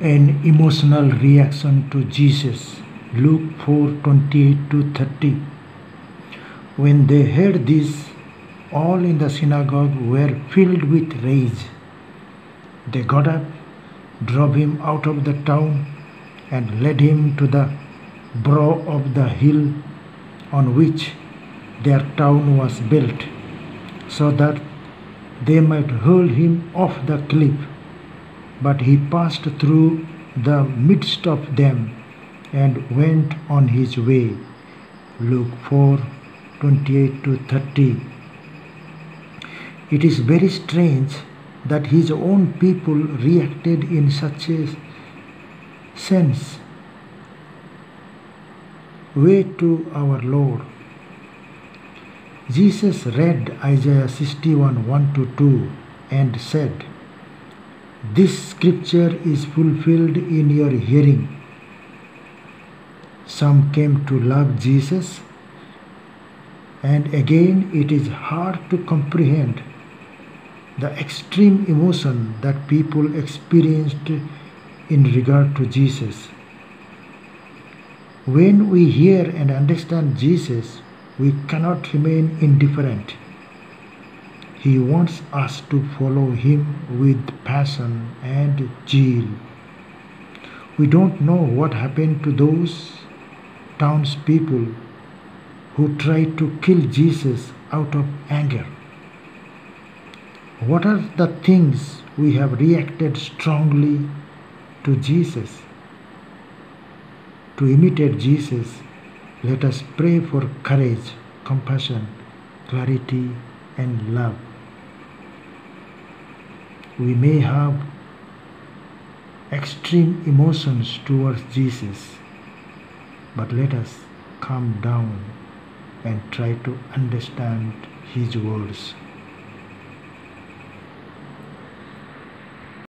an emotional reaction to Jesus. Luke 4 28 to 30. When they heard this, all in the synagogue were filled with rage. They got up, drove him out of the town, and led him to the brow of the hill on which their town was built, so that they might hurl him off the cliff. But he passed through the midst of them and went on his way. Luke 4 28 to 30. It is very strange that his own people reacted in such a sense way to our Lord. Jesus read Isaiah 61 1 to 2 and said, This scripture is fulfilled in your hearing. Some came to love Jesus, and again it is hard to comprehend the extreme emotion that people experienced in regard to Jesus. When we hear and understand Jesus, we cannot remain indifferent. He wants us to follow Him with passion and zeal. We don't know what happened to those townspeople who tried to kill Jesus out of anger. What are the things we have reacted strongly to Jesus? To imitate Jesus, let us pray for courage, compassion, clarity, and love. We may have extreme emotions towards Jesus, but let us calm down and try to understand His words.